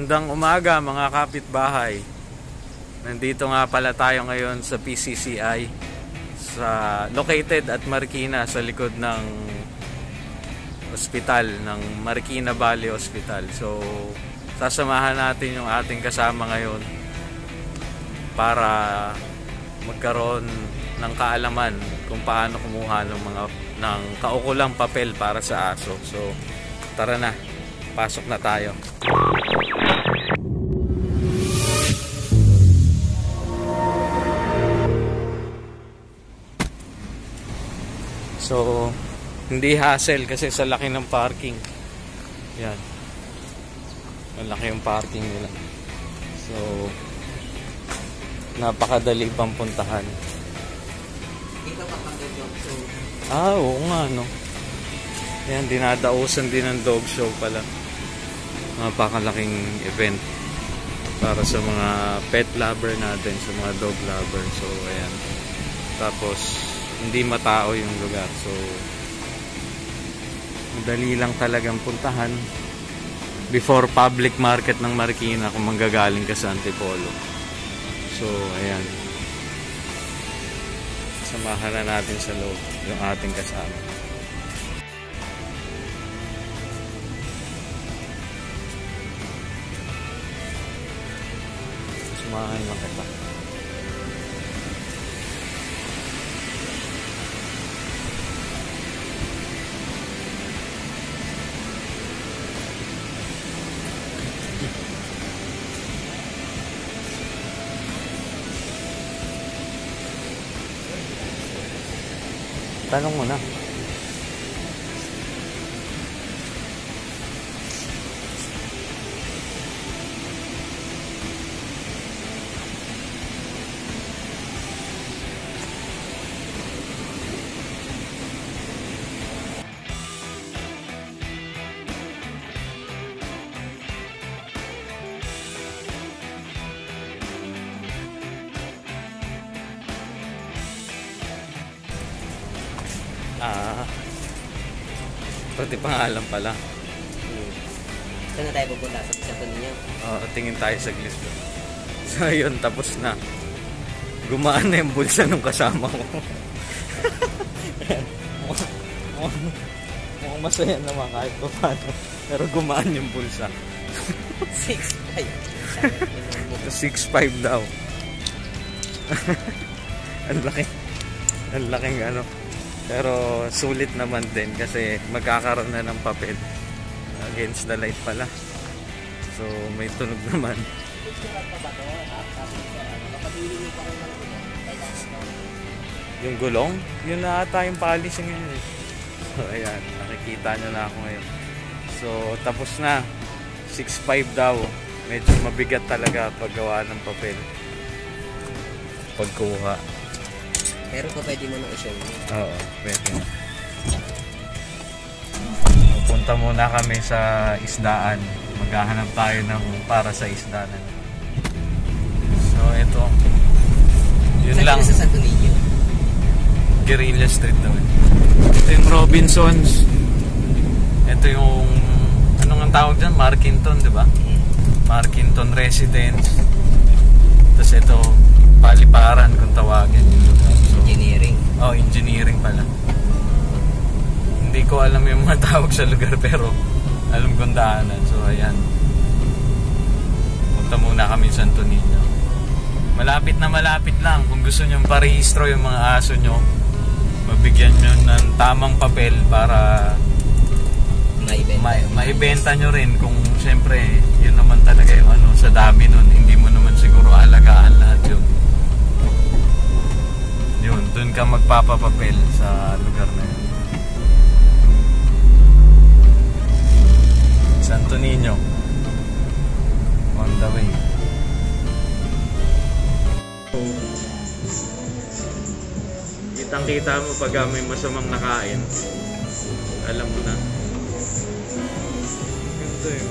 Gandang umaga mga kapitbahay. Nandito nga pala tayo ngayon sa PCCI sa located at Marikina sa likod ng ospital ng Marikina Valley Hospital. So sasamahan natin yung ating kasama ngayon para magkaroon ng kaalaman kung paano kumuha ng mga ng kaukulang papel para sa aso. So tara na, pasok na tayo. So, hindi hassle kasi sa laki ng parking. Yan. Malaki yung parking nila. So, napakadali pang puntahan. Dito pa pag dog show. Ah, oo nga, no. Yan, dinadausan din ng dog show pala. Napakalaking event para sa mga pet lover natin, sa mga dog lover. So, ayan. Tapos, hindi matao yung lugar. So, madali lang talagang puntahan before public market ng Marikina kung manggagaling ka sa Antipolo. So, ayan. Samahan na natin sa loob yung ating kasama. Samahan lang kita. Tanong mo na. Ah. Pati pangalan pala. Hmm. Saan na tayo pupunta? Sa Santo Niño? Oo, tingin tayo sa list. So, yun, tapos na. Gumaan na yung bulsa nung kasama ko. mukhang masaya naman kahit pa paano. Pero gumaan yung bulsa. 6'5". 6'5 daw. Ang laki. Ang laking ano. Pero sulit naman din kasi magkakaroon na ng papel. Against the light pala. So may tunog naman. Yung gulong, yun na ata yung polish ngayon eh. So ayan, nakikita nyo na ako ngayon. So tapos na. 6'5 daw. Medyo mabigat talaga paggawa ng papel. Pagkuha. Pero pa pwede mo nang i-show. Oo, pwede. Punta muna kami sa isdaan. Maghahanap tayo ng para sa isdaan. So, ito. Yun Saan lang. na sa Santo Niño? Guerrilla Street daw. Ito yung Robinsons. Ito yung, ano nga tawag dyan? Markinton, di ba? Markinton Residence. Tapos ito, Paliparan kung tawagin yung lugar. So, Engineering. Oh, engineering pala. Hindi ko alam yung mga tawag sa lugar pero alam kong daanan. So, ayan. Punta muna kami sa Santo Niño. Malapit na malapit lang. Kung gusto nyo parehistro yung mga aso nyo, mabigyan nyo ng tamang papel para May event. ma maibenta nyo rin kung siyempre yun naman talaga yung ano sa dami nun hindi mo naman siguro alagaan lahat yun yun dun ka magpapapapel sa lugar na yun. Santo Niño. On the way. Kitang kita mo pag may masamang nakain. Alam mo na. Ganito eh.